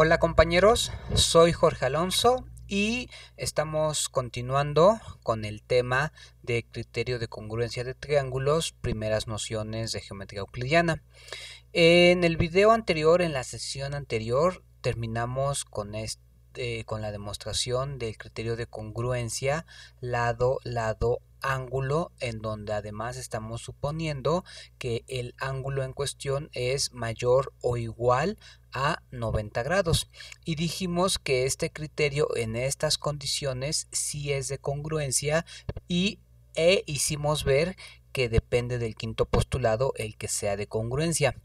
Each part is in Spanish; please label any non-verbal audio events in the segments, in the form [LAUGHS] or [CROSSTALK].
Hola compañeros, soy Jorge Alonso y estamos continuando con el tema de criterio de congruencia de triángulos, primeras nociones de geometría euclidiana. En el video anterior, en la sesión anterior, terminamos con este, con la demostración del criterio de congruencia lado lado ángulo en donde además estamos suponiendo que el ángulo en cuestión es mayor o igual a 90 grados y dijimos que este criterio en estas condiciones sí es de congruencia y e hicimos ver que depende del quinto postulado el que sea de congruencia.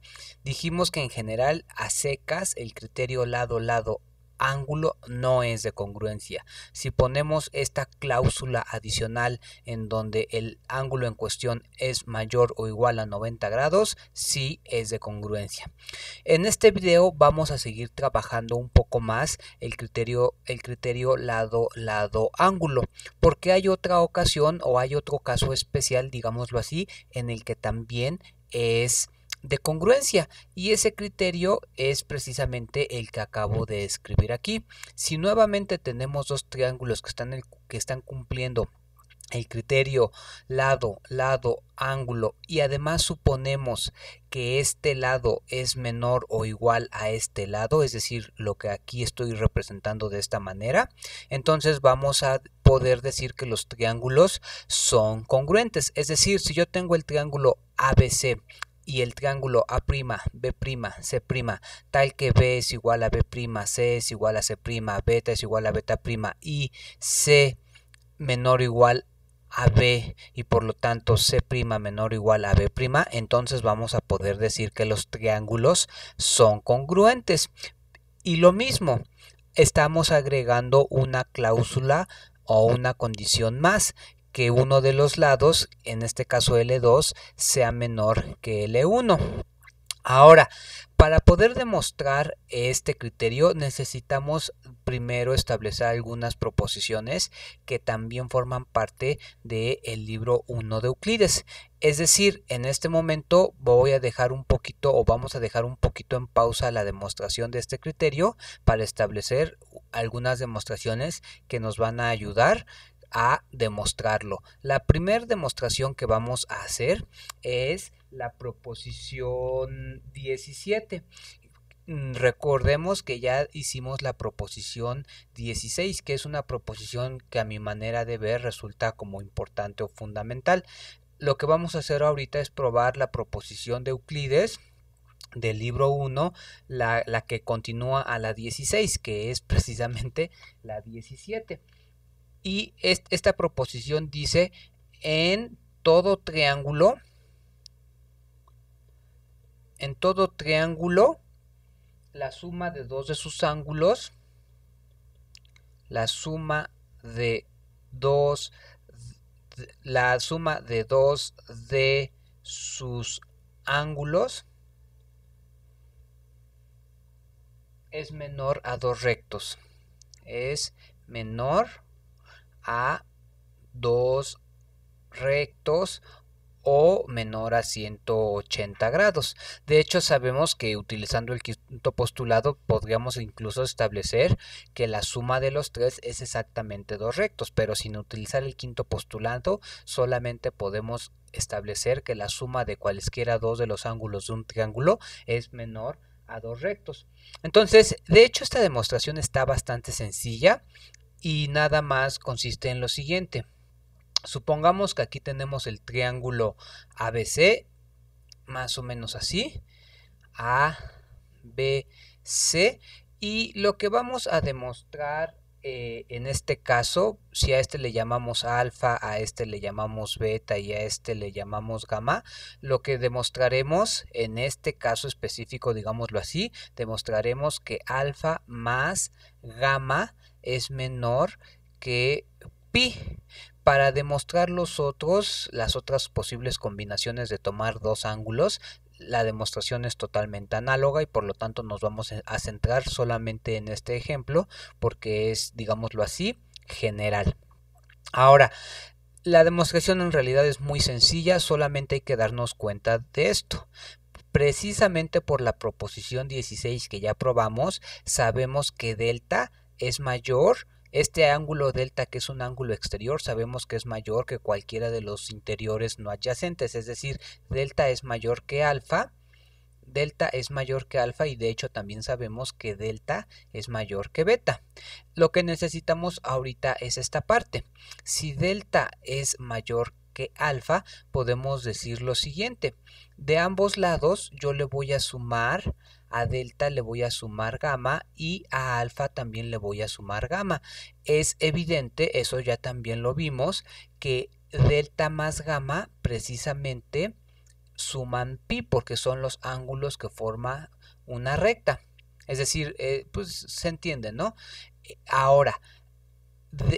Dijimos que en general a secas el criterio lado lado ángulo no es de congruencia. Si ponemos esta cláusula adicional en donde el ángulo en cuestión es mayor o igual a 90 grados, sí es de congruencia. En este video vamos a seguir trabajando un poco más el criterio, el criterio lado lado ángulo, porque hay otra ocasión o hay otro caso especial, digámoslo así, en el que también es de congruencia y ese criterio es precisamente el que acabo de escribir aquí. Si nuevamente tenemos dos triángulos que están, que están cumpliendo el criterio lado, lado, ángulo y además suponemos que este lado es menor o igual a este lado, es decir, lo que aquí estoy representando de esta manera, entonces vamos a poder decir que los triángulos son congruentes. Es decir, si yo tengo el triángulo ABC y el triángulo A', B', C', tal que B es igual a B', C es igual a C', beta es igual a beta' y C menor o igual a B y por lo tanto C' menor o igual a B', entonces vamos a poder decir que los triángulos son congruentes. Y lo mismo, estamos agregando una cláusula o una condición más que uno de los lados, en este caso L2, sea menor que L1. Ahora, para poder demostrar este criterio necesitamos primero establecer algunas proposiciones que también forman parte del libro 1 de Euclides. Es decir, en este momento voy a dejar un poquito o vamos a dejar un poquito en pausa la demostración de este criterio para establecer algunas demostraciones que nos van a ayudar a demostrarlo. La primera demostración que vamos a hacer es la proposición 17. Mm, recordemos que ya hicimos la proposición 16, que es una proposición que a mi manera de ver resulta como importante o fundamental. Lo que vamos a hacer ahorita es probar la proposición de Euclides del libro 1, la, la que continúa a la 16, que es precisamente la 17. Y esta proposición dice en todo triángulo, en todo triángulo, la suma de dos de sus ángulos, la suma de dos, la suma de dos de sus ángulos es menor a dos rectos. Es menor a dos rectos o menor a 180 grados. De hecho, sabemos que utilizando el quinto postulado podríamos incluso establecer que la suma de los tres es exactamente dos rectos, pero sin utilizar el quinto postulado solamente podemos establecer que la suma de cualesquiera dos de los ángulos de un triángulo es menor a dos rectos. Entonces, de hecho, esta demostración está bastante sencilla y nada más consiste en lo siguiente. Supongamos que aquí tenemos el triángulo ABC, más o menos así, A, B, C, y lo que vamos a demostrar eh, en este caso, si a este le llamamos alfa, a este le llamamos beta y a este le llamamos gamma, lo que demostraremos en este caso específico, digámoslo así, demostraremos que alfa más gamma es menor que pi. Para demostrar los otros, las otras posibles combinaciones de tomar dos ángulos, la demostración es totalmente análoga y por lo tanto nos vamos a centrar solamente en este ejemplo porque es, digámoslo así, general. Ahora, la demostración en realidad es muy sencilla, solamente hay que darnos cuenta de esto. precisamente por la proposición 16 que ya probamos, sabemos que delta es mayor este ángulo delta, que es un ángulo exterior, sabemos que es mayor que cualquiera de los interiores no adyacentes, es decir, delta es mayor que alfa. Delta es mayor que alfa y de hecho también sabemos que delta es mayor que beta. Lo que necesitamos ahorita es esta parte. Si delta es mayor que alfa, podemos decir lo siguiente. De ambos lados yo le voy a sumar a delta le voy a sumar gamma y a alfa también le voy a sumar gamma. Es evidente, eso ya también lo vimos, que delta más gamma precisamente suman pi porque son los ángulos que forma una recta. Es decir, eh, pues se entiende, ¿no? Ahora,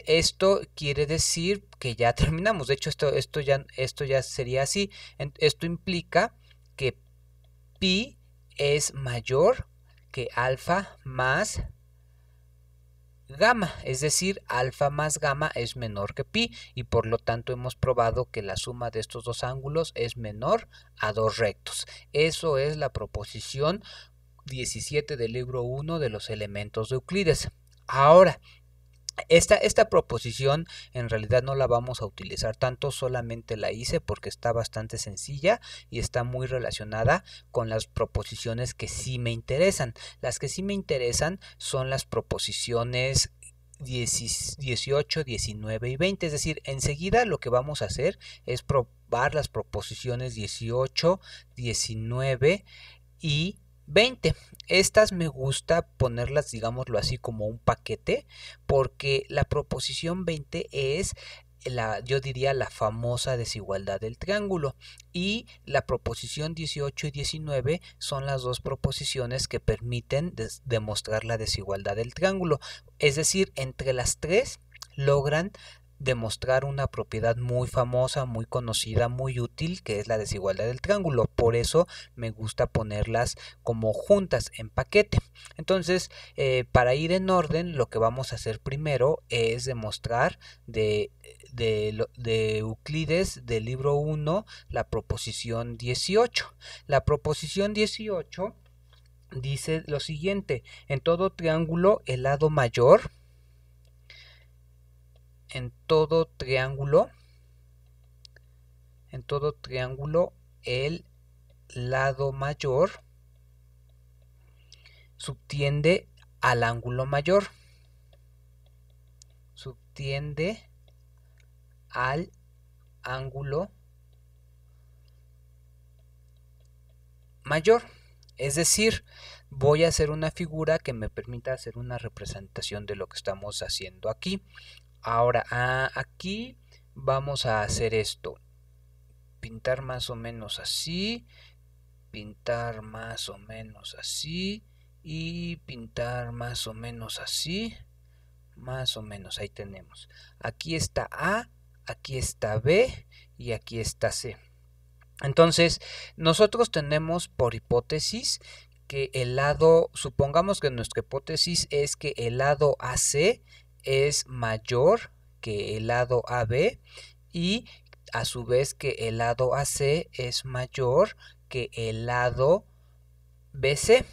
esto quiere decir que ya [LAUGHS] terminamos. De hecho, esto, esto, ya, esto ya sería así. Esto implica que pi es mayor que alfa más gamma, es decir, alfa más gamma es menor que pi y por lo tanto hemos probado que la suma de estos dos ángulos es menor a dos rectos. Eso es la proposición 17 del libro 1 de los elementos de Euclides. Ahora, esta, esta, proposición en realidad no la vamos a utilizar tanto, solamente la hice porque está bastante sencilla y está muy relacionada con las proposiciones que sí me interesan. Las que sí me interesan son las proposiciones 18, 19 y 20. Es decir, enseguida lo que vamos a hacer es probar las proposiciones 18, 19 y 20. Estas me gusta ponerlas, digámoslo así, como un paquete, porque la proposición 20 es la, yo diría la famosa desigualdad del triángulo y la proposición 18 y 19 son las dos proposiciones que permiten demostrar la desigualdad del triángulo. Es decir, entre las tres logran demostrar una propiedad muy famosa, muy conocida, muy útil, que es la desigualdad del triángulo. Por eso me gusta ponerlas como juntas en paquete. Entonces, eh, para ir en orden, lo que vamos a hacer primero es demostrar de, de, de Euclides del libro 1 la proposición 18. La proposición 18 dice lo siguiente, en todo triángulo el lado mayor en todo triángulo, en todo triángulo, el lado mayor subtiende al ángulo mayor. Subtiende al ángulo mayor. Es decir, voy a hacer una figura que me permita hacer una representación de lo que estamos haciendo aquí. Ahora, ah, aquí vamos a hacer esto. Pintar más o menos así. Pintar más o menos así. Y pintar más o menos así. Más o menos, ahí tenemos. Aquí está A, aquí está B y aquí está C. Entonces, nosotros tenemos por hipótesis que el lado, supongamos que nuestra hipótesis es que el lado AC es mayor que el lado AB y a su vez que el lado AC es mayor que el lado BC.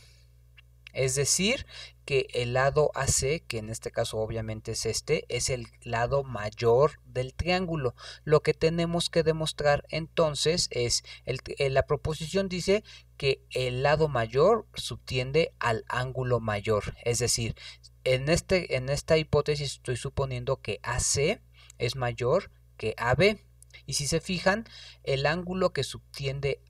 Es decir, que el lado AC, que en este caso obviamente es este, es el lado mayor del triángulo. Lo que tenemos que demostrar entonces es, eh, la proposición dice que el lado mayor subtiende al ángulo mayor. Es decir, en, este, en esta hipótesis estoy suponiendo que AC es mayor que AB. Y si se fijan, el ángulo que subtiende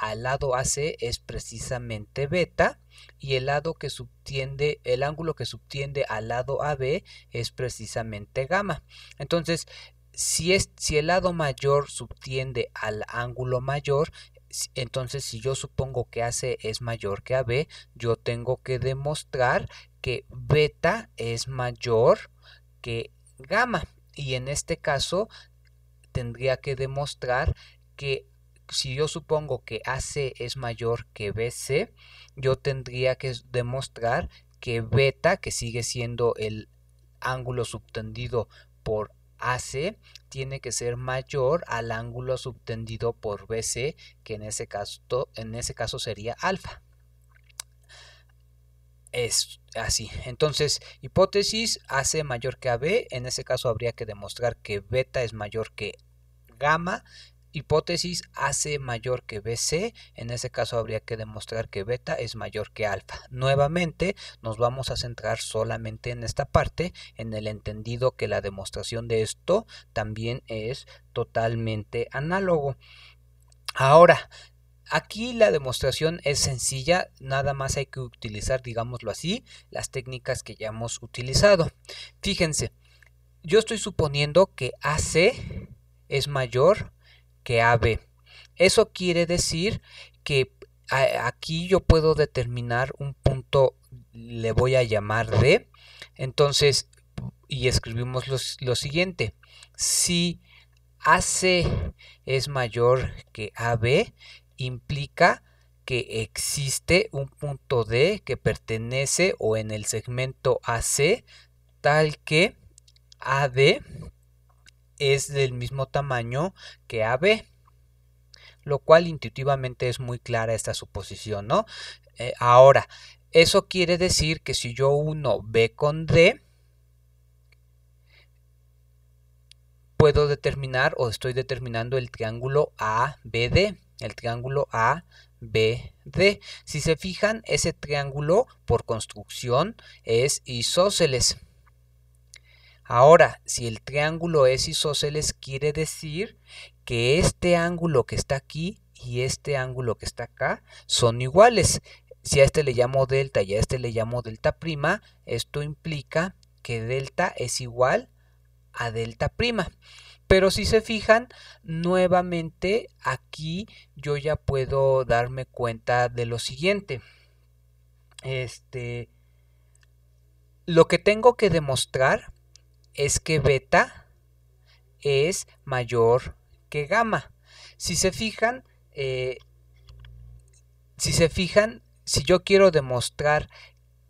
al lado AC es precisamente beta y el lado que subtiende, el ángulo que subtiende al lado AB es precisamente gamma. Entonces, si, es, si el lado mayor subtiende al ángulo mayor, entonces si yo supongo que AC es mayor que AB, yo tengo que demostrar que beta es mayor que gamma. Y en este caso tendría que demostrar que si yo supongo que AC es mayor que BC, yo tendría que demostrar que beta, que sigue siendo el ángulo subtendido por AC tiene que ser mayor al ángulo subtendido por BC, que en ese caso, en ese caso sería alfa. Es así. Entonces, hipótesis AC mayor que AB, en ese caso habría que demostrar que beta es mayor que gamma hipótesis AC mayor que BC, en ese caso habría que demostrar que beta es mayor que alfa. Nuevamente nos vamos a centrar solamente en esta parte, en el entendido que la demostración de esto también es totalmente análogo. Ahora, Aquí la demostración es sencilla, nada más hay que utilizar, digámoslo así, las técnicas que ya hemos utilizado. Fíjense, yo estoy suponiendo que AC es mayor que AB. Eso quiere decir que aquí yo puedo determinar un punto, le voy a llamar D. Entonces, y escribimos lo, siguiente. Si AC es mayor que AB, implica que existe un punto D que pertenece o en el segmento AC tal que AD es del mismo tamaño que AB, lo cual intuitivamente es muy clara esta suposición, ¿no? Eh, ahora, eso quiere decir que si yo uno B con D, puedo determinar o estoy determinando el triángulo ABD, el triángulo ABD. Si se fijan, ese triángulo por construcción es isósceles. Ahora, si el triángulo es isósceles, quiere decir que este ángulo que está aquí y este ángulo que está acá son iguales. Si a este le llamo delta y a este le llamo delta prima, esto implica que delta es igual a delta prima. Pero si se fijan, nuevamente aquí yo ya puedo darme cuenta de lo siguiente. Este, lo que tengo que demostrar es que beta es mayor que gamma. Si se fijan, eh, si se fijan, si yo quiero demostrar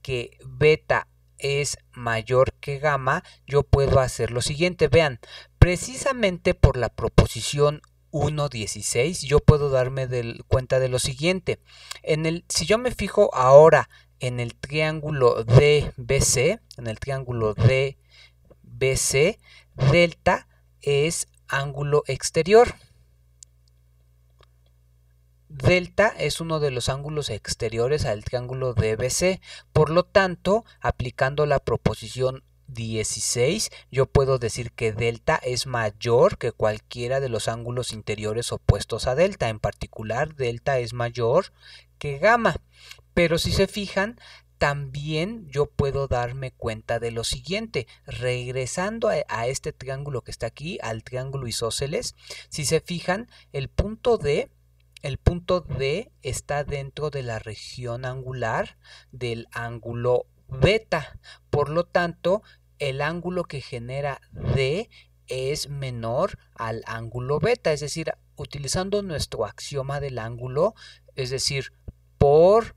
que beta es mayor que gamma, yo puedo hacer lo siguiente. Vean, precisamente por la proposición 1.16, yo puedo darme cuenta de lo siguiente. En el, si yo me fijo ahora en el triángulo DBC, en el triángulo D BC, delta es ángulo exterior. Delta es uno de los ángulos exteriores al triángulo DBC. Por lo tanto, aplicando la proposición 16, yo puedo decir que delta es mayor que cualquiera de los ángulos interiores opuestos a delta. En particular, delta es mayor que gamma. Pero si se fijan, también yo puedo darme cuenta de lo siguiente, regresando a, este triángulo que está aquí, al triángulo isósceles, si se fijan, el punto D, el punto D está dentro de la región angular del ángulo beta, por lo tanto, el ángulo que genera D es menor al ángulo beta, es decir, utilizando nuestro axioma del ángulo, es decir, por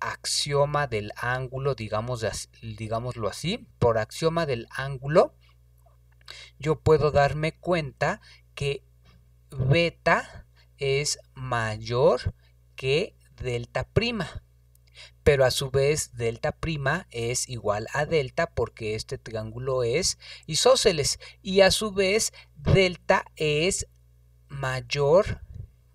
axioma del ángulo, digamos, digámoslo así, por axioma del ángulo, yo puedo darme cuenta que beta es mayor que delta prima. Pero a su vez delta prima es igual a delta porque este triángulo es isósceles y a su vez delta es mayor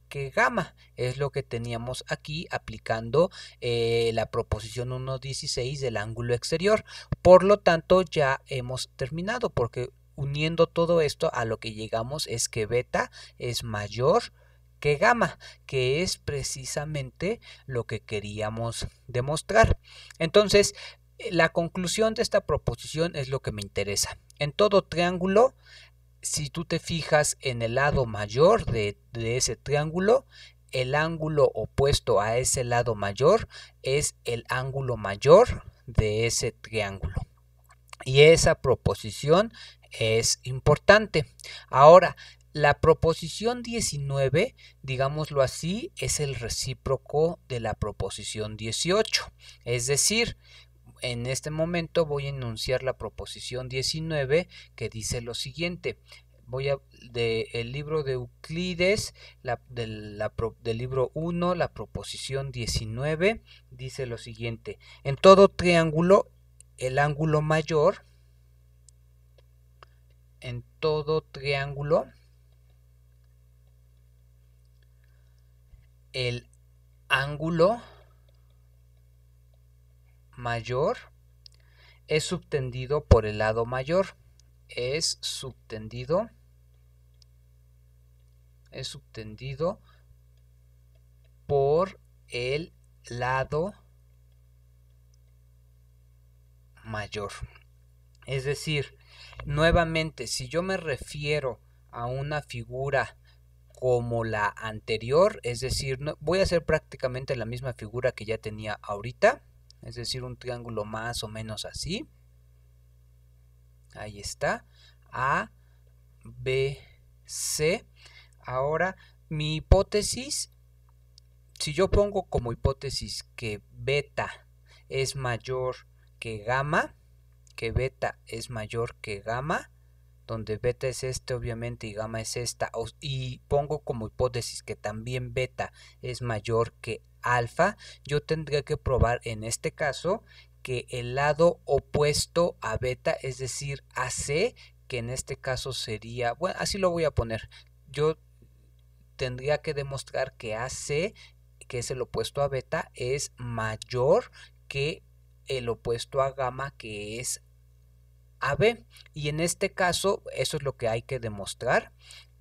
que gamma. Es lo que teníamos aquí aplicando eh, la proposición 1.16 del ángulo exterior. Por lo tanto, ya hemos terminado porque uniendo todo esto a lo que llegamos es que beta es mayor que gamma, que es precisamente lo que queríamos demostrar. Entonces, la conclusión de esta proposición es lo que me interesa. En todo triángulo si tú te fijas en el lado mayor de, ese triángulo, el ángulo opuesto a ese lado mayor es el ángulo mayor de ese triángulo. Y esa proposición es importante. Ahora, la proposición 19, digámoslo así, es el recíproco de la proposición 18. Es decir, en este momento voy a enunciar la proposición 19 que dice lo siguiente. Voy a del libro de Euclides, del libro 1, la proposición 19, dice lo siguiente. En todo triángulo, el ángulo mayor, en todo triángulo, el ángulo mayor es subtendido por el lado mayor. Es subtendido. Es subtendido por el lado mayor. Es decir, nuevamente, si yo me refiero a una figura como la anterior, es decir, voy a hacer prácticamente la misma figura que ya tenía ahorita, es decir, un triángulo más o menos así. Ahí está. A, B, C. Ahora, mi hipótesis, si yo pongo como hipótesis que beta es mayor que gamma, que beta es mayor que gamma, donde beta es este obviamente y gamma es esta, y pongo como hipótesis que también beta es mayor que alfa, yo tendría que probar en este caso que el lado opuesto a beta, es decir, AC, que en este caso sería, bueno, así lo voy a poner, yo tendría que demostrar que AC, que es el opuesto a beta, es mayor que el opuesto a gamma, que es AB. Y en este caso, eso es lo que hay que demostrar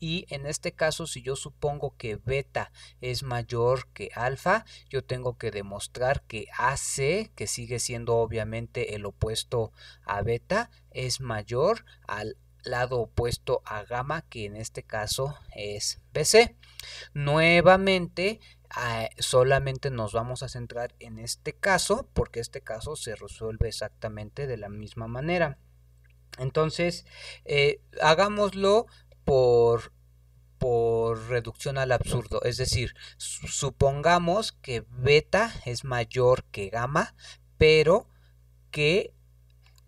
y en este caso si yo supongo que beta es mayor que alfa, yo tengo que demostrar que AC, que sigue siendo obviamente el opuesto a beta, es mayor al lado opuesto a gamma, que en este caso es BC. Nuevamente, ah, solamente nos vamos a centrar en este caso, porque este caso se resuelve exactamente de la misma manera. Entonces, eh, hagámoslo por, por reducción al absurdo. Es decir, supongamos que beta es mayor que gamma, pero que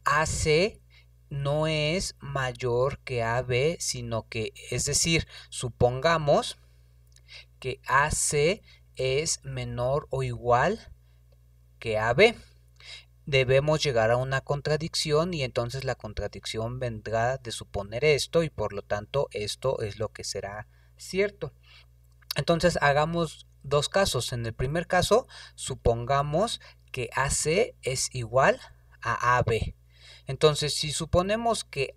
AC no es mayor que AB, sino que, es decir, supongamos que AC es menor o igual que AB debemos llegar a una contradicción y entonces la contradicción vendrá de suponer esto y por lo tanto esto es lo que será cierto. Entonces hagamos dos casos. En el primer caso, supongamos que AC es igual a AB. Entonces, si suponemos que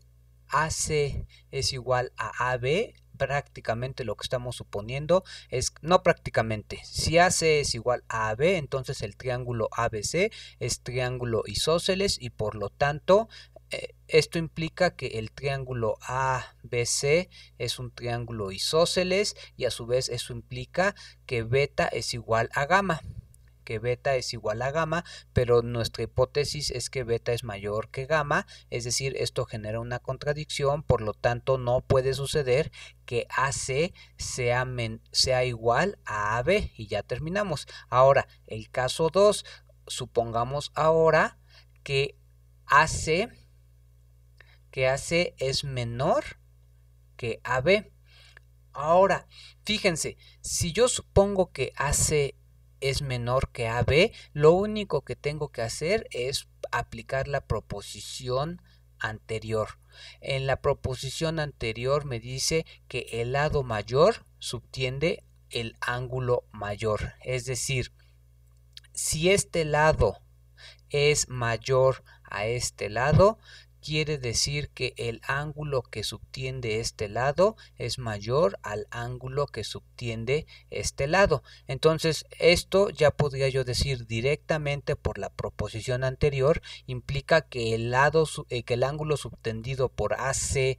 AC es igual a AB, prácticamente lo que estamos suponiendo es, no prácticamente, si AC es igual a AB, entonces el triángulo ABC es triángulo isósceles y por lo tanto eh, esto implica que el triángulo ABC es un triángulo isósceles y a su vez eso implica que beta es igual a gamma que beta es igual a gamma, pero nuestra hipótesis es que beta es mayor que gamma, es decir, esto genera una contradicción, por lo tanto no puede suceder que AC sea, igual a AB y ya terminamos. Ahora, el caso 2, supongamos ahora que AC, que AC es menor que AB. Ahora, fíjense, si yo supongo que AC es menor que AB, lo único que tengo que hacer es aplicar la proposición anterior. En la proposición anterior me dice que el lado mayor subtiende el ángulo mayor. Es decir, si este lado es mayor a este lado, quiere decir que el ángulo que subtiende este lado es mayor al ángulo que subtiende este lado. Entonces, esto ya podría yo decir directamente por la proposición anterior, implica que el lado eh, que el ángulo subtendido por AC,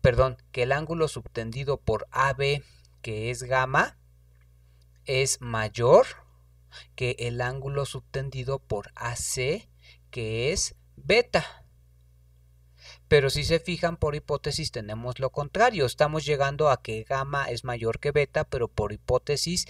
perdón, que el ángulo subtendido por AB, que es gamma, es mayor que el ángulo subtendido por AC, que es beta. Pero si se fijan, por hipótesis tenemos lo contrario. Estamos llegando a que gamma es mayor que beta, pero por hipótesis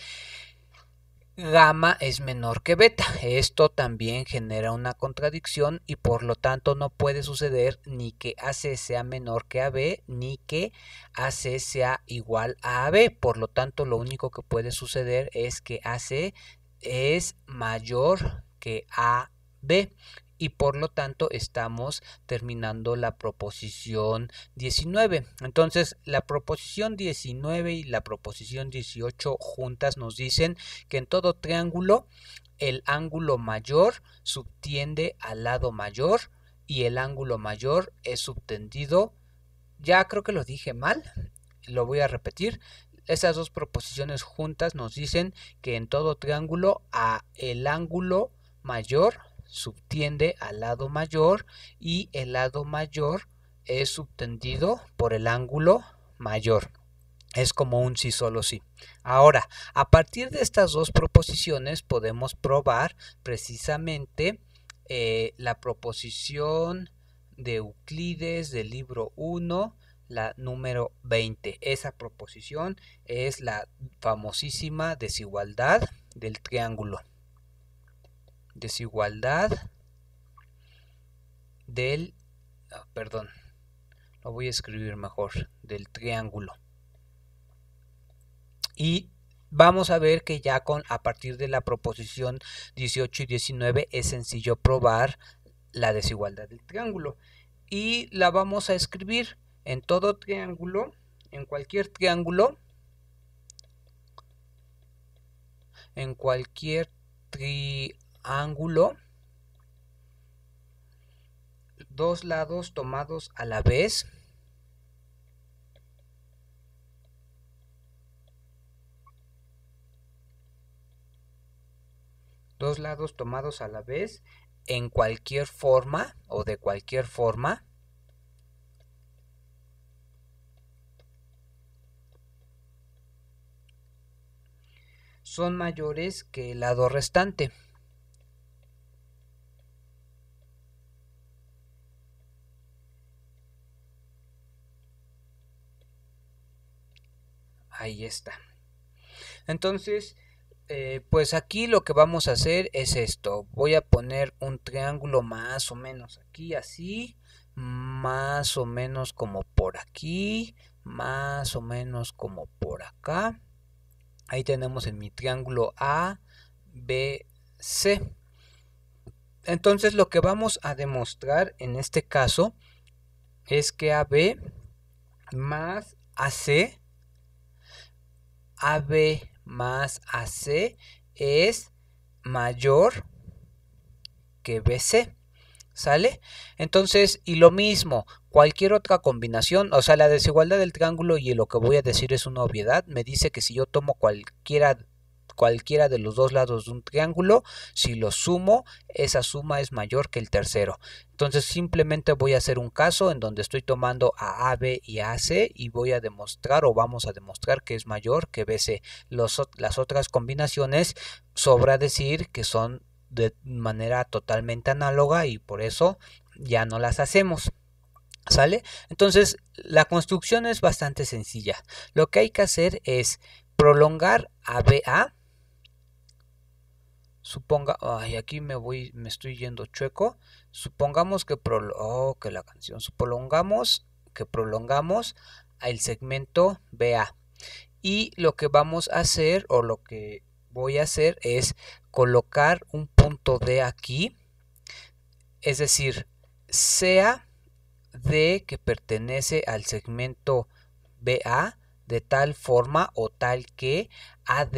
gamma es menor que beta. Esto también genera una contradicción y por lo tanto no puede suceder ni que AC sea menor que AB ni que AC sea igual a AB. Por lo tanto, lo único que puede suceder es que AC es mayor que AB y por lo tanto estamos terminando la proposición 19. Entonces la proposición 19 y la proposición 18 juntas nos dicen que en todo triángulo el ángulo mayor subtiende al lado mayor y el ángulo mayor es subtendido. Ya creo que lo dije mal, lo voy a repetir. Esas dos proposiciones juntas nos dicen que en todo triángulo a el ángulo mayor subtiende al lado mayor y el lado mayor es subtendido por el ángulo mayor. Es como un sí solo sí. Ahora, a partir de estas dos proposiciones podemos probar precisamente eh, la proposición de Euclides del libro 1, la número 20. Esa proposición es la famosísima desigualdad del triángulo desigualdad del, ah, perdón, lo voy a escribir mejor, del triángulo. Y vamos a ver que ya con a partir de la proposición 18 y 19 es sencillo probar la desigualdad del triángulo. Y la vamos a escribir en todo triángulo, en cualquier triángulo, en cualquier triángulo ángulo, dos lados tomados a la vez, dos lados tomados a la vez en cualquier forma o de cualquier forma son mayores que el lado restante. Ahí está. Entonces, eh, pues aquí lo que vamos a hacer es esto. Voy a poner un triángulo más o menos aquí, así. Más o menos como por aquí. Más o menos como por acá. Ahí tenemos en mi triángulo A, B, C. Entonces lo que vamos a demostrar en este caso es que AB más AC AB más AC es mayor que BC. ¿Sale? Entonces, y lo mismo, cualquier otra combinación, o sea, la desigualdad del triángulo y lo que voy a decir es una obviedad, me dice que si yo tomo cualquiera cualquiera de los dos lados de un triángulo, si lo sumo, esa suma es mayor que el tercero. Entonces simplemente voy a hacer un caso en donde estoy tomando a AB y a AC y voy a demostrar o vamos a demostrar que es mayor que BC. las otras combinaciones sobra decir que son de manera totalmente análoga y por eso ya no las hacemos. ¿Sale? Entonces, la construcción es bastante sencilla. Lo que hay que hacer es prolongar a BA suponga, ay, aquí me voy, me estoy yendo chueco. Supongamos que, oh, que la canción, prolongamos, que prolongamos el segmento BA. Y lo que vamos a hacer, o lo que voy a hacer, es colocar un punto D aquí. Es decir, sea D que pertenece al segmento BA de tal forma o tal que AD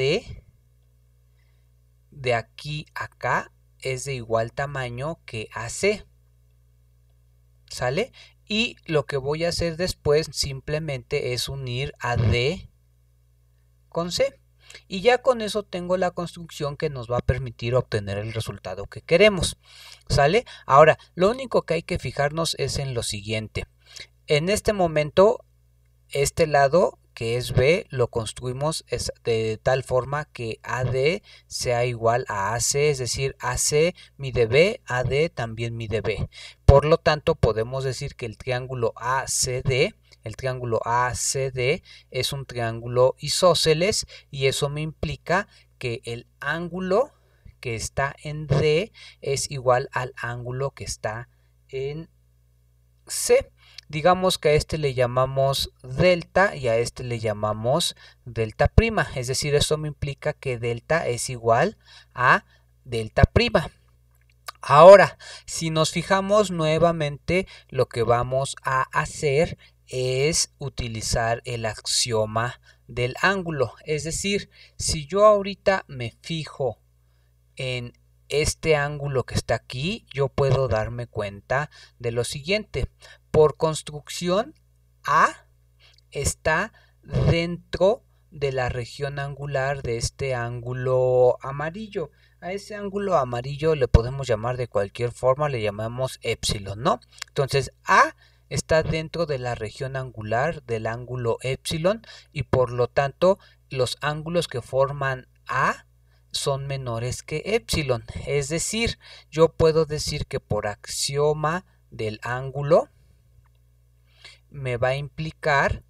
de aquí a acá es de igual tamaño que AC. ¿Sale? Y lo que voy a hacer después simplemente es unir a D con C. Y ya con eso tengo la construcción que nos va a permitir obtener el resultado que queremos. ¿Sale? Ahora, lo único que hay que fijarnos es en lo siguiente. En este momento, este lado que es B, lo construimos de tal forma que AD sea igual a AC, es decir, AC mide B, AD también mide B. Por lo tanto, podemos decir que el triángulo ACD, el triángulo ACD es un triángulo isósceles y eso me implica que el ángulo que está en D es igual al ángulo que está en C. Digamos que a este le llamamos delta y a este le llamamos delta prima. Es decir, eso me implica que delta es igual a delta prima. Ahora, si nos fijamos nuevamente, lo que vamos a hacer es utilizar el axioma del ángulo. Es decir, si yo ahorita me fijo en este ángulo que está aquí, yo puedo darme cuenta de lo siguiente. Por construcción, A está dentro de la región angular de este ángulo amarillo. A ese ángulo amarillo le podemos llamar de cualquier forma, le llamamos epsilon, ¿no? Entonces, A está dentro de la región angular del ángulo epsilon y por lo tanto los ángulos que forman A son menores que epsilon. Es decir, yo puedo decir que por axioma del ángulo me va a implicar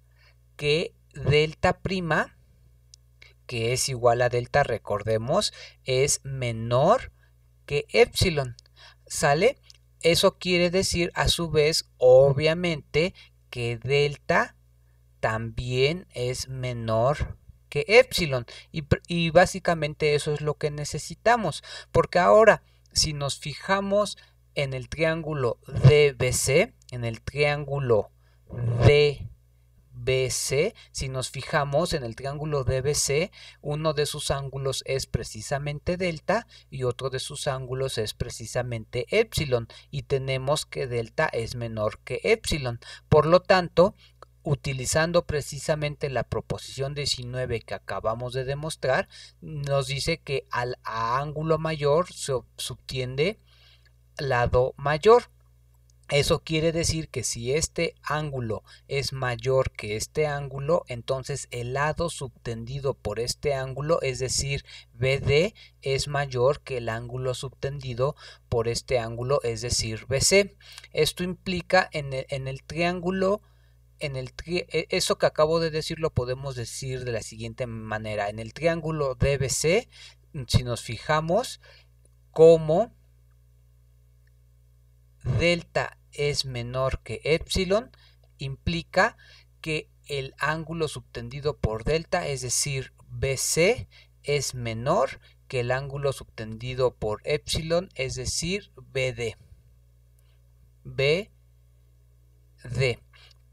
que delta prima, que es igual a delta, recordemos, es menor que epsilon. ¿Sale? Eso quiere decir a su vez, obviamente, que delta también es menor que epsilon. Y, y, básicamente eso es lo que necesitamos. Porque ahora, si nos fijamos en el triángulo DBC, en el triángulo DBC, BC, si nos fijamos en el triángulo DBC, uno de sus ángulos es precisamente delta y otro de sus ángulos es precisamente epsilon y tenemos que delta es menor que epsilon. Por lo tanto, utilizando precisamente la proposición 19 que acabamos de demostrar, nos dice que al ángulo mayor se subtiende lado mayor. Eso quiere decir que si este ángulo es mayor que este ángulo, entonces el lado subtendido por este ángulo, es decir, BD, es mayor que el ángulo subtendido por este ángulo, es decir, BC. Esto implica en el, triángulo, en el e, eso que acabo de decir lo podemos decir de la siguiente manera. En el triángulo DBC, si nos fijamos, como delta es menor que epsilon, implica que el ángulo subtendido por delta, es decir, BC, es menor que el ángulo subtendido por epsilon, es decir, BD. BD.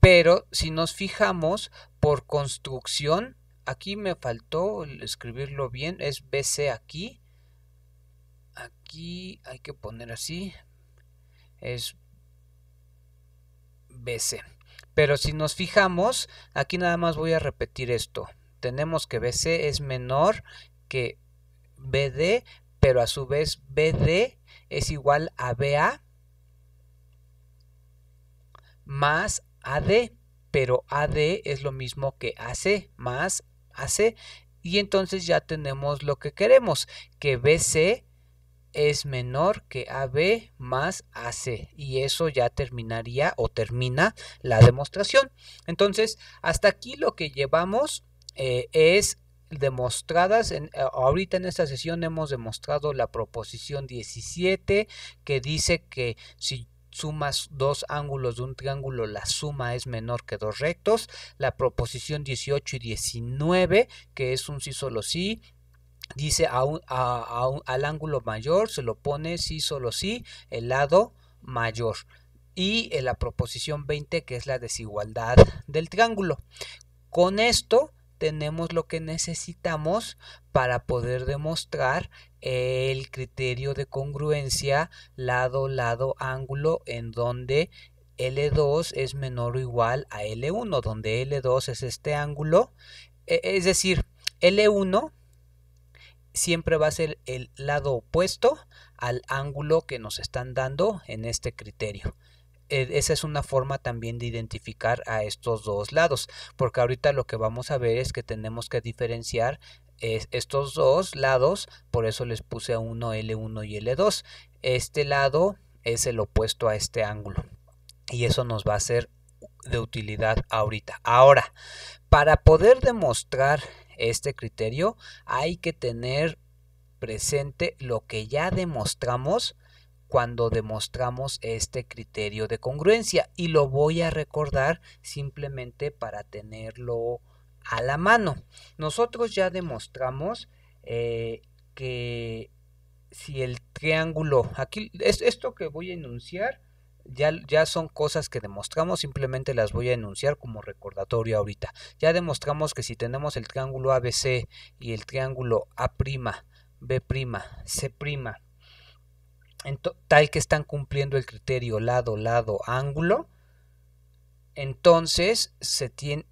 Pero si nos fijamos por construcción, aquí me faltó escribirlo bien, es BC aquí. Aquí hay que poner así. Es BC. Pero si nos fijamos, aquí nada más voy a repetir esto. Tenemos que BC es menor que BD, pero a su vez BD es igual a BA más AD, pero AD es lo mismo que AC más AC. Y entonces ya tenemos lo que queremos, que BC es menor que AB más AC y eso ya terminaría o termina la demostración. Entonces, hasta aquí lo que llevamos eh, es demostradas eh, ahorita en esta sesión hemos demostrado la proposición 17 que dice que si sumas dos ángulos de un triángulo, la suma es menor que dos rectos. La proposición 18 y 19, que es un sí solo sí, dice a al ángulo mayor se lo pone sí solo sí el lado mayor y en la proposición 20 que es la desigualdad del triángulo con esto tenemos lo que necesitamos para poder demostrar el criterio de congruencia lado lado ángulo en donde L2 es menor o igual a L1 donde L2 es este ángulo e, es decir L1 siempre va a ser el lado opuesto al ángulo que nos están dando en este criterio. E, esa es una forma también de identificar a estos dos lados, porque ahorita lo que vamos a ver es que tenemos que diferenciar estos dos lados, por eso les puse a uno L1 y L2. Este lado es el opuesto a este ángulo y eso nos va a ser de utilidad ahorita. Ahora, para poder demostrar este criterio, hay que tener presente lo que ya demostramos cuando demostramos este criterio de congruencia y lo voy a recordar simplemente para tenerlo a la mano. Nosotros ya demostramos eh, que si el triángulo, aquí es esto que voy a enunciar, ya, ya, son cosas que demostramos, simplemente las voy a enunciar como recordatorio ahorita. Ya demostramos que si tenemos el triángulo ABC y el triángulo A', B', C', tal que están cumpliendo el criterio lado, lado, ángulo, entonces se tiene,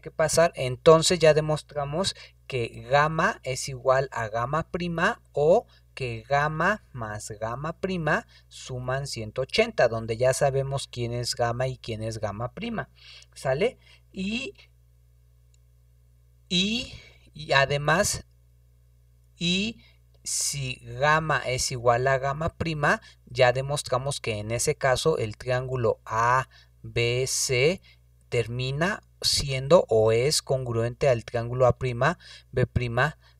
que pasar, entonces ya demostramos que gamma es igual a gamma prima o que gamma más gamma prima suman 180, donde ya sabemos quién es gamma y quién es gamma prima. ¿Sale? Y, y, y además, y si gamma es igual a gamma prima, ya demostramos que en ese caso el triángulo ABC termina siendo o es congruente al triángulo A', B',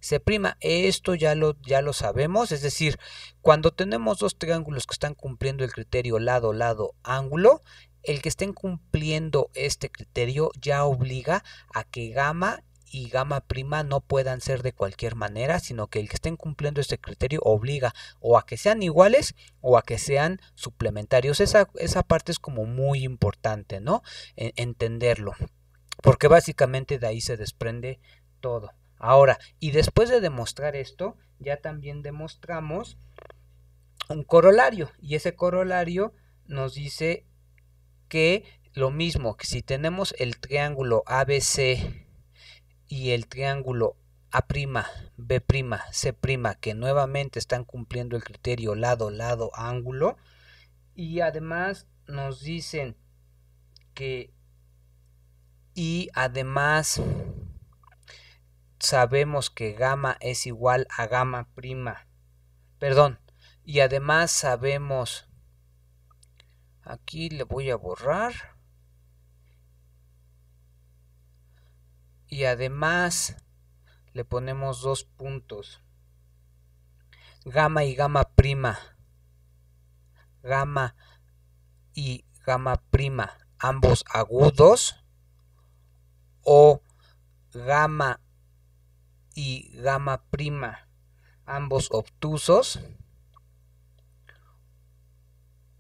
C'. Esto ya lo, ya lo sabemos, es decir, cuando tenemos dos triángulos que están cumpliendo el criterio lado, lado, ángulo, el que estén cumpliendo este criterio ya obliga a que gamma y gamma prima no puedan ser de cualquier manera, sino que el que estén cumpliendo este criterio obliga o a que sean iguales o a que sean suplementarios. Esa, esa parte es como muy importante, ¿no? entenderlo, porque básicamente de ahí se desprende todo. Ahora, y después de demostrar esto, ya también demostramos un corolario, y ese corolario nos dice que lo mismo que si tenemos el triángulo ABC y el triángulo A', B', C', que nuevamente están cumpliendo el criterio lado, lado, ángulo. Y además nos dicen que y además sabemos que gamma es igual a gamma prima. Perdón. Y además sabemos aquí le voy a borrar y además le ponemos dos puntos. Gamma y gamma prima. Gamma y gamma prima ambos agudos o gamma y gamma prima ambos obtusos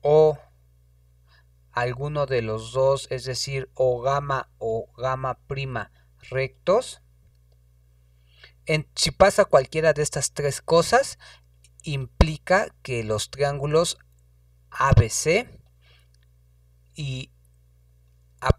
o alguno de los dos, es decir, o gamma o gamma prima rectos. En, si pasa cualquiera de estas tres cosas, implica que los triángulos ABC y A',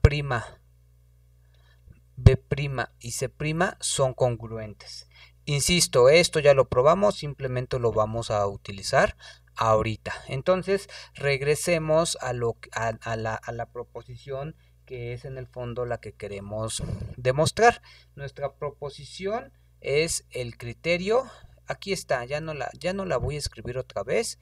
B' y C' son congruentes. Insisto, esto ya lo probamos, simplemente lo vamos a utilizar ahorita. Entonces, regresemos a, la proposición que es en el fondo la que queremos demostrar. Nuestra proposición es el criterio. Aquí está, ya no la, ya no la voy a escribir otra vez.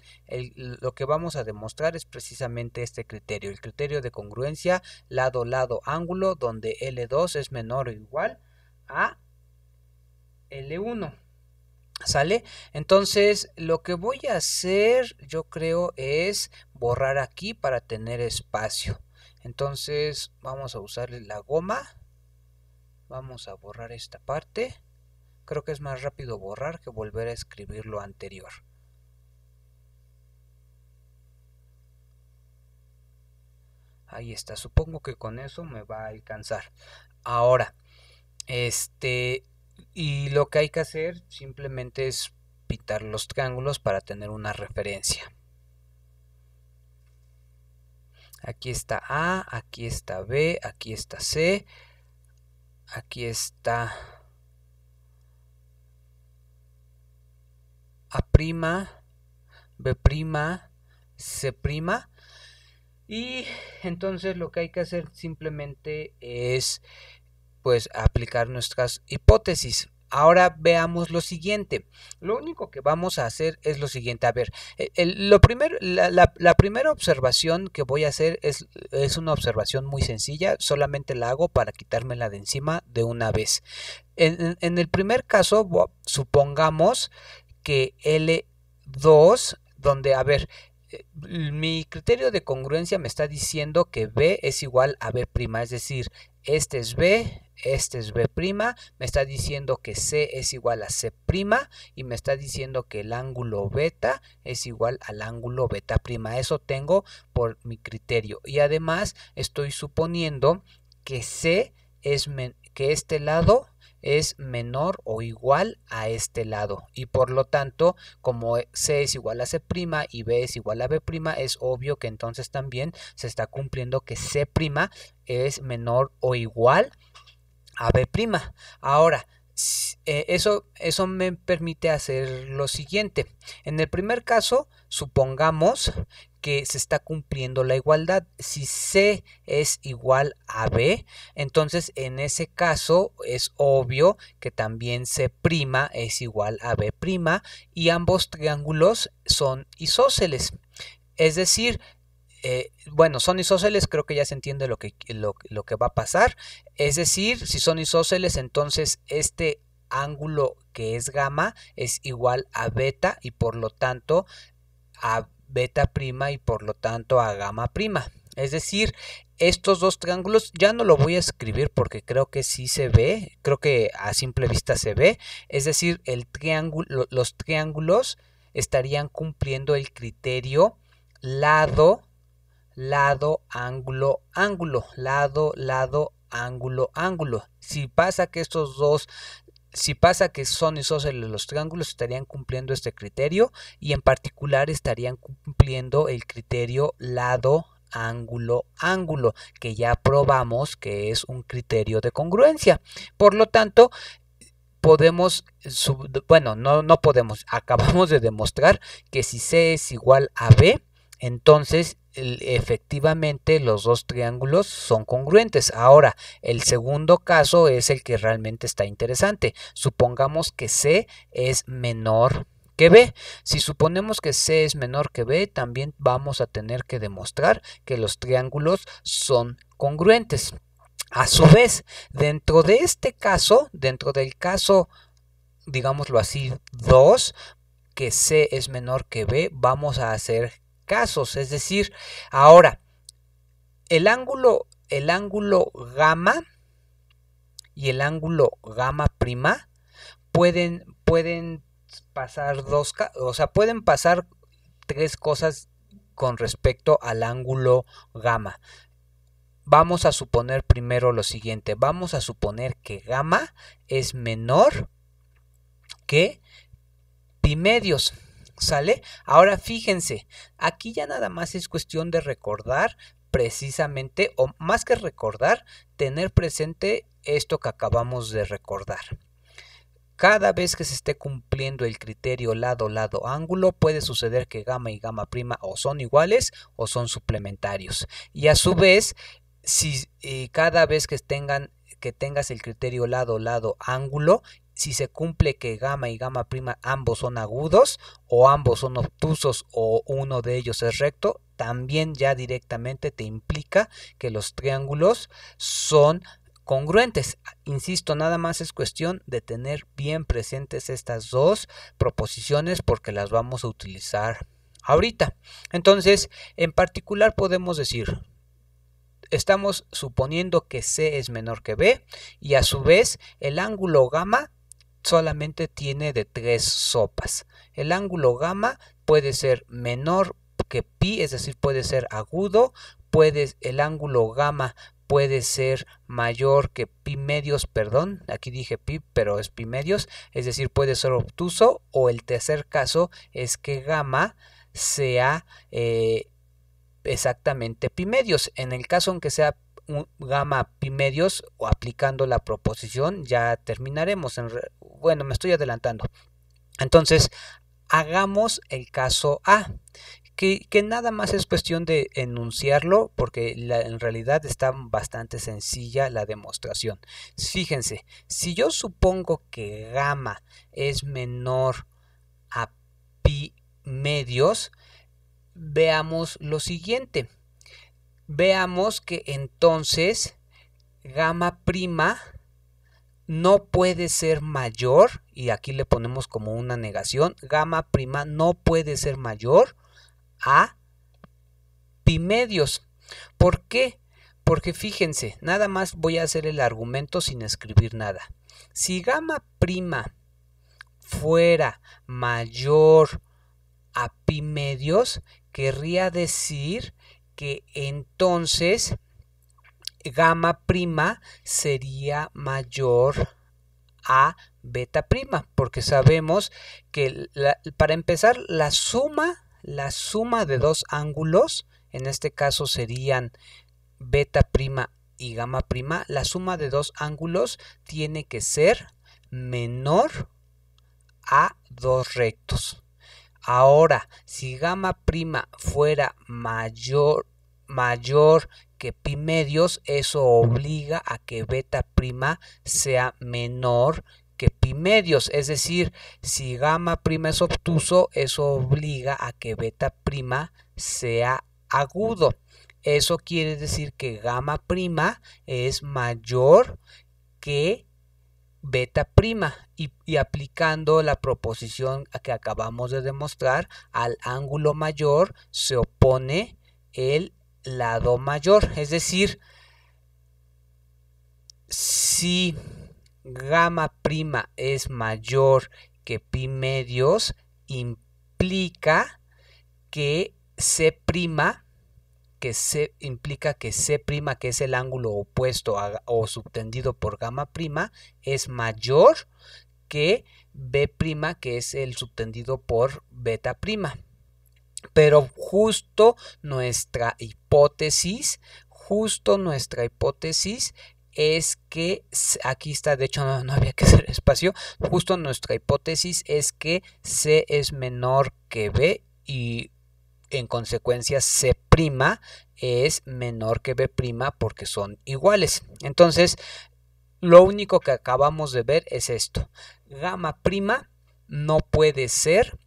lo que vamos a demostrar es precisamente este criterio, el criterio de congruencia lado, lado, ángulo, donde L2 es menor o igual a L1. ¿Sale? Entonces, lo que voy a hacer, yo creo, es borrar aquí para tener espacio. Entonces vamos a usar la goma. Vamos a borrar esta parte. Creo que es más rápido borrar que volver a escribir lo anterior. Ahí está. Supongo que con eso me va a alcanzar. Ahora, este... Y lo que hay que hacer simplemente es pintar los triángulos para tener una referencia. Aquí está A, aquí está B, aquí está C, aquí está A', B', C'. Y entonces lo que hay que hacer simplemente es pues aplicar nuestras hipótesis. Ahora veamos lo siguiente. Lo único que vamos a hacer es lo siguiente. A ver, lo primero, la, primera observación que voy a hacer es, es una observación muy sencilla. Solamente la hago para quitármela de encima de una vez. En, en el primer caso, supongamos que L2, donde, a ver, mi criterio de congruencia me está diciendo que B es igual a B', es decir, este es B, este es B', me está diciendo que C es igual a C' y me está diciendo que el ángulo beta es igual al ángulo beta'. Eso tengo por mi criterio. Y además estoy suponiendo que C es que este lado es menor o igual a este lado y por lo tanto como C es igual a C' y B es igual a B', es obvio que entonces también se está cumpliendo que C' es menor o igual a B'. Ahora, eh, eso, eso me permite hacer lo siguiente. En el primer caso, supongamos que se está cumpliendo la igualdad. Si C es igual a B, entonces en ese caso es obvio que también C' es igual a B' y ambos triángulos son isósceles. Es decir, eh, bueno, son isósceles, creo que ya se entiende lo que, lo, que va a pasar. Es decir, si son isósceles, entonces este ángulo que es gamma es igual a beta y por lo tanto a beta prima y por lo tanto a gamma prima. Es decir, estos dos triángulos ya no lo voy a escribir porque creo que sí se ve, creo que a simple vista se ve. Es decir, el triángulo, los triángulos estarían cumpliendo el criterio lado, lado, ángulo, ángulo, lado, lado, ángulo, ángulo. Si pasa que estos dos si pasa que son isósceles los triángulos, estarían cumpliendo este criterio y en particular estarían cumpliendo el criterio lado ángulo ángulo que ya probamos que es un criterio de congruencia. Por lo tanto, podemos, bueno, no, no podemos, [LAUGHS] acabamos de demostrar que si C es igual a B, entonces efectivamente los dos triángulos son congruentes. Ahora, el segundo caso es el que realmente está interesante. Supongamos que C es menor que B. Si suponemos que C es menor que B, también vamos a tener que demostrar que los triángulos son congruentes. A su vez, dentro de este caso, dentro del caso, digámoslo así, 2, que C es menor que B, vamos a hacer Es decir, ahora, el ángulo, el ángulo gamma y el ángulo gamma prima pueden, pueden pasar dos, o sea, pueden pasar tres cosas con respecto al ángulo gamma. Vamos a suponer primero lo siguiente, vamos a suponer que gamma es menor que pi medios. ¿Sale? Ahora fíjense, aquí ya nada más es cuestión de recordar precisamente, o más que recordar, tener presente esto que acabamos de recordar. Cada vez que se esté cumpliendo el criterio lado, lado, ángulo, puede suceder que gamma y gamma prima o son iguales o son suplementarios. Y a su vez, si eh, cada vez que tengan que tengas el criterio lado, lado, ángulo, si se cumple que gamma y gamma prima ambos son agudos o ambos son obtusos o uno de ellos es recto, también ya directamente te implica que los triángulos son congruentes. Insisto, nada más es cuestión de tener bien presentes estas dos proposiciones porque las vamos a utilizar ahorita. Entonces, en particular podemos decir, estamos suponiendo que C es menor que B y a su vez el ángulo gamma solamente tiene de tres sopas. El ángulo gamma puede ser menor que pi, es decir, puede ser agudo, puede, el ángulo gamma puede ser mayor que pi medios, perdón, aquí dije pi, pero es pi medios, es decir, puede ser obtuso, o el tercer caso es que gamma sea eh, exactamente pi medios. En el caso en que sea gamma pi medios o aplicando la proposición ya terminaremos. En bueno, me estoy adelantando. Entonces, hagamos el caso A, que, nada más es cuestión de enunciarlo porque en realidad está bastante sencilla la demostración. Fíjense, si yo supongo que gamma es menor a pi medios, veamos lo siguiente. Veamos que entonces gamma prima no puede ser mayor, y aquí le ponemos como una negación, gamma prima no puede ser mayor a pi medios. ¿Por qué? Porque fíjense, nada más voy a hacer el argumento sin escribir nada. Si gamma prima fuera mayor a pi medios, querría decir que entonces gamma prima sería mayor a beta prima, porque sabemos que para empezar la suma, la suma de dos ángulos, en este caso serían beta prima y gamma prima, la suma de dos ángulos tiene que ser menor a dos rectos. Ahora, si gamma prima fuera mayor mayor que pi medios, eso obliga a que beta prima sea menor que pi medios. Es decir, si gamma prima es obtuso, eso obliga a que beta prima sea agudo. Eso quiere decir que gamma prima es mayor que beta prima y, aplicando la proposición que acabamos de demostrar al ángulo mayor se opone el lado mayor. Es decir, si gamma prima es mayor que pi medios, implica que C prima, que C implica que C que es el ángulo opuesto o subtendido por gamma prima, es mayor que B que es el subtendido por beta. Pero justo nuestra hipótesis, justo nuestra hipótesis es que aquí está, de hecho no, había que hacer espacio, justo nuestra hipótesis es que C es menor que B y en consecuencia C' es menor que B' porque son iguales. Entonces, lo único que acabamos de ver es esto. Gamma prima no puede ser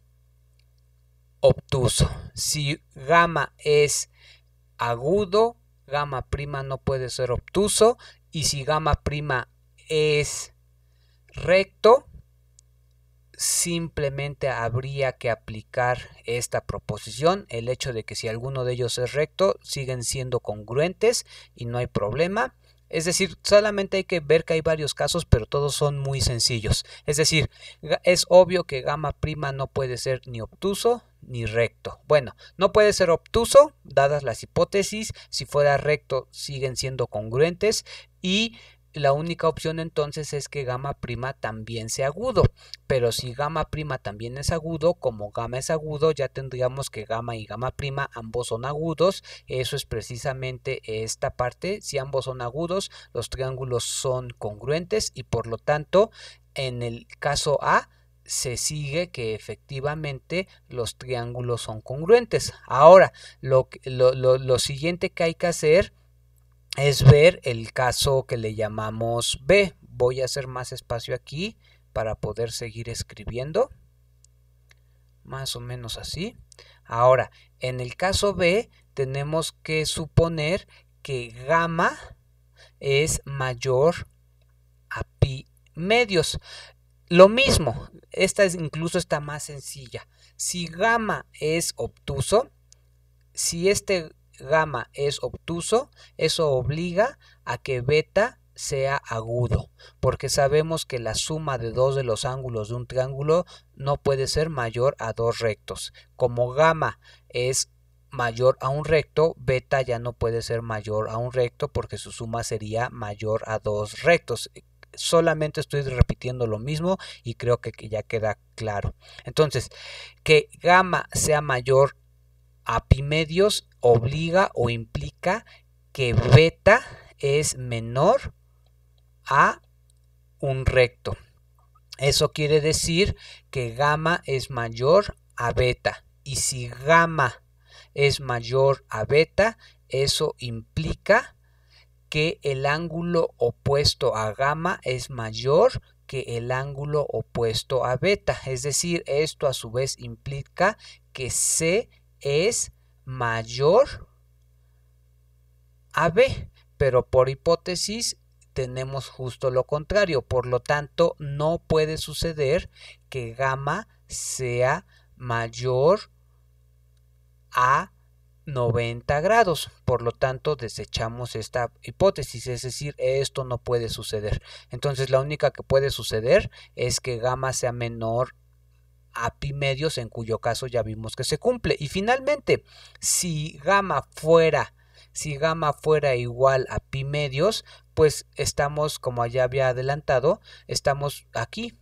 obtuso. Si gamma es agudo, gamma prima no puede ser obtuso. Y si gamma prima es recto, simplemente habría que aplicar esta proposición, el hecho de que si alguno de ellos es recto, siguen siendo congruentes y no hay problema. Es decir, solamente hay que ver que hay varios casos, pero todos son muy sencillos. Es decir, es obvio que gamma prima no puede ser ni obtuso ni recto. Bueno, no puede ser obtuso, dadas las hipótesis. Si fuera recto, siguen siendo congruentes. Y la única opción entonces es que gamma prima también sea agudo. Pero si gamma prima también es agudo, como gamma es agudo, ya tendríamos que gamma y gamma prima ambos son agudos. Eso es precisamente esta parte. Si ambos son agudos, los triángulos son congruentes y por lo tanto, en el caso A, se sigue que efectivamente los triángulos son congruentes. Ahora, lo, lo siguiente que hay que hacer es ver el caso que le llamamos B. Voy a hacer más espacio aquí para poder seguir escribiendo. Más o menos así. Ahora, en el caso B tenemos que suponer que gamma es mayor a pi medios. Lo mismo, esta es, incluso está más sencilla. Si gamma es obtuso, si este gamma es obtuso, eso obliga a que beta sea agudo, porque sabemos que la suma de dos de los ángulos de un triángulo no puede ser mayor a dos rectos. Como gamma es mayor a un recto, beta ya no puede ser mayor a un recto porque su suma sería mayor a dos rectos. Solamente estoy repitiendo lo mismo y creo que ya queda claro. Entonces, que gamma sea mayor a pi medios obliga o implica que beta es menor a un recto. Eso quiere decir que gamma es mayor a beta. Y si gamma es mayor a beta, eso implica que el ángulo opuesto a gamma es mayor que el ángulo opuesto a beta. Es decir, esto a su vez implica que C es mayor a B. Pero por hipótesis tenemos justo lo contrario. Por lo tanto, no puede suceder que gamma sea mayor a 90 grados. Por lo tanto, desechamos esta hipótesis, es decir, esto no puede suceder. Entonces, la única que puede suceder es que gamma sea menor a pi medios, en cuyo caso ya vimos que se cumple. Y finalmente, si gamma fuera si gamma fuera igual a pi medios, pues estamos, como ya había adelantado, estamos aquí,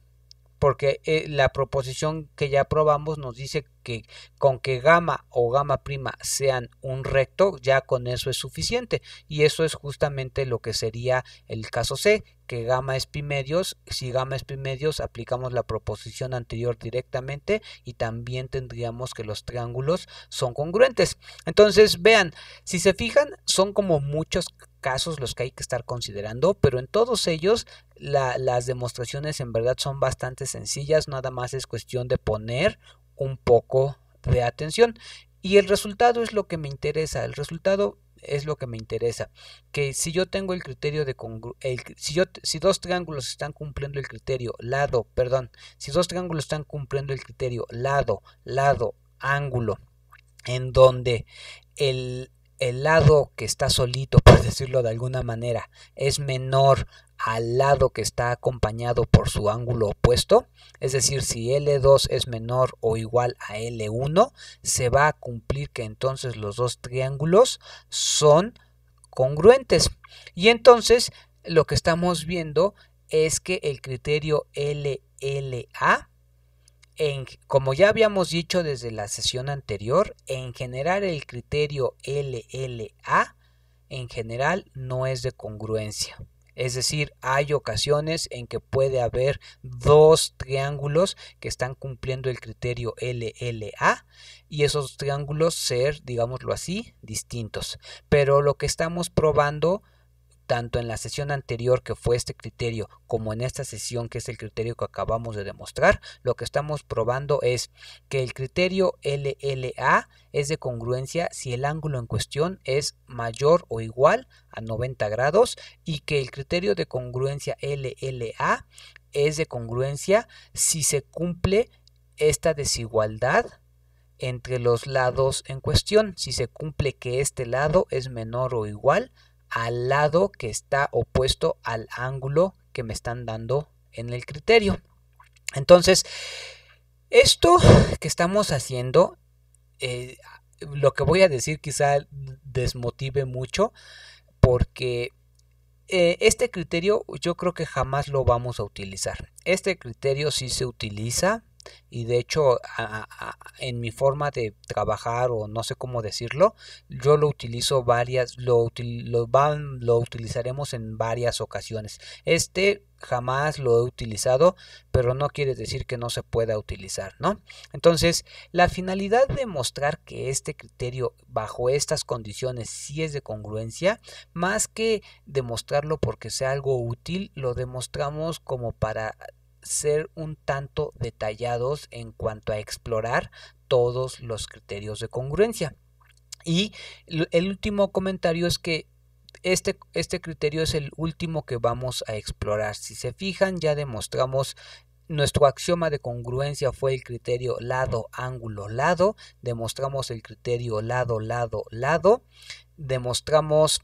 porque eh, la proposición que ya probamos nos dice que con que gamma o gamma prima sean un recto, ya con eso es suficiente. Y eso es justamente lo que sería el caso C, que gamma es pi medios. Si gamma es pi medios, aplicamos la proposición anterior directamente y también tendríamos que los triángulos son congruentes. Entonces, vean, si se fijan, son como muchos casos los que hay que estar considerando, pero en todos ellos las demostraciones en verdad son bastante sencillas, nada más es cuestión de poner un poco de atención. Y el resultado es lo que me interesa, el resultado es lo que me interesa, que si yo tengo el criterio de si yo si dos triángulos están cumpliendo el criterio lado, perdón, si dos triángulos están cumpliendo el criterio lado, lado, ángulo, en donde el el lado que está solito, por [LAUGHS] decirlo de alguna manera, es menor al lado que está acompañado por su ángulo opuesto, es decir, si L2 es menor o igual a L1, se va a cumplir que entonces los dos triángulos son congruentes. Y entonces lo que estamos viendo es que el criterio LLA como ya habíamos dicho desde la sesión anterior, en general el criterio LLA en general no es de congruencia. Es decir, hay ocasiones en que puede haber dos triángulos que están cumpliendo el criterio LLA y esos triángulos ser, digámoslo así, distintos. Pero lo que estamos probando tanto en la sesión anterior que fue este criterio como en esta sesión que es el criterio que acabamos de demostrar, lo que estamos probando es que el criterio LLA es de congruencia si el ángulo en cuestión es mayor o igual a 90 grados y que el criterio de congruencia LLA es de congruencia si se cumple esta desigualdad entre los lados en cuestión, si se cumple que este lado es menor o igual al lado que está opuesto al ángulo que me están dando en el criterio. Entonces, esto que estamos haciendo, eh, lo que voy a decir quizá desmotive mucho porque eh, este criterio yo creo que jamás lo vamos a utilizar. Este criterio sí se utiliza y de hecho en mi forma de trabajar o no sé cómo decirlo yo lo utilizo varias lo, lo, lo utilizaremos en varias ocasiones. Este jamás lo he utilizado pero no quiere decir que no se pueda utilizar no entonces la finalidad de mostrar que este criterio bajo estas condiciones sí es de congruencia más que demostrarlo porque sea algo útil lo demostramos como para ser un tanto detallados en cuanto a explorar todos los criterios de congruencia. Y el último comentario es que este, este criterio es el último que vamos a explorar. Si se fijan, ya demostramos nuestro axioma de congruencia fue el criterio lado, ángulo, lado. Demostramos el criterio lado, lado, lado. Demostramos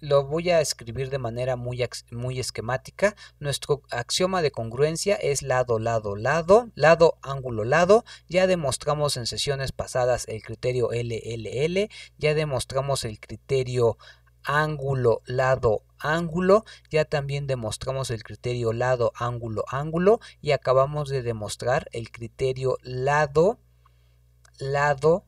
lo voy a escribir de manera muy, muy esquemática. Nuestro axioma de congruencia es lado, lado, lado, lado, ángulo, lado. Ya demostramos en sesiones pasadas el criterio LLL, ya demostramos el criterio ángulo, lado, ángulo, ya también demostramos el criterio lado, ángulo, ángulo y acabamos de demostrar el criterio lado, lado,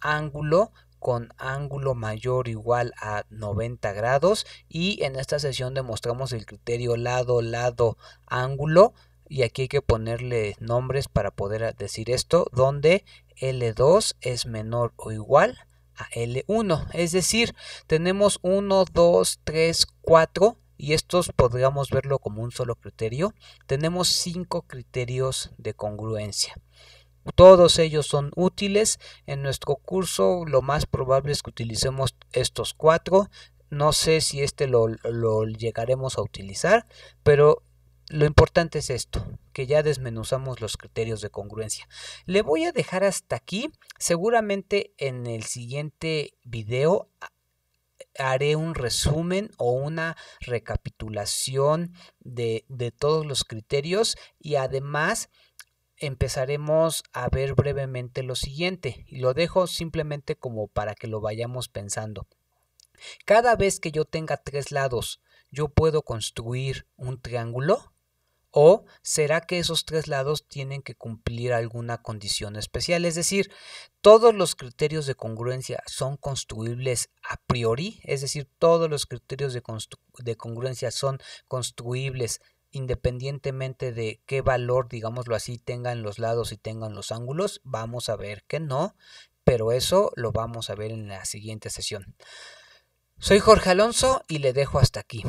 ángulo con ángulo mayor o igual a 90 grados y en esta sesión demostramos el criterio lado lado ángulo y aquí hay que ponerle nombres para poder decir esto, donde L2 es menor o igual a L1. Es decir, tenemos 1, 2, 3, 4 y estos podríamos verlo como un solo criterio. Tenemos cinco criterios de congruencia. Todos ellos son útiles. En nuestro curso lo más probable es que utilicemos estos cuatro. No sé si este lo, llegaremos a utilizar, pero lo importante es esto, que ya desmenuzamos los criterios de congruencia. Le voy a dejar hasta aquí. Seguramente en el siguiente video haré un resumen o una recapitulación de todos los criterios y además empezaremos a ver brevemente lo siguiente y lo dejo simplemente como para que lo vayamos pensando. Cada vez que yo tenga tres lados, yo puedo construir un triángulo. ¿O será que esos tres lados tienen que cumplir alguna condición especial? Es decir, todos los criterios de congruencia son construibles a priori, es decir, todos los criterios de, congruencia son construibles independientemente de qué valor, digámoslo así, tengan los lados y tengan los ángulos. Vamos a ver que no, pero eso lo vamos a ver en la siguiente sesión. Soy Jorge Alonso y le dejo hasta aquí.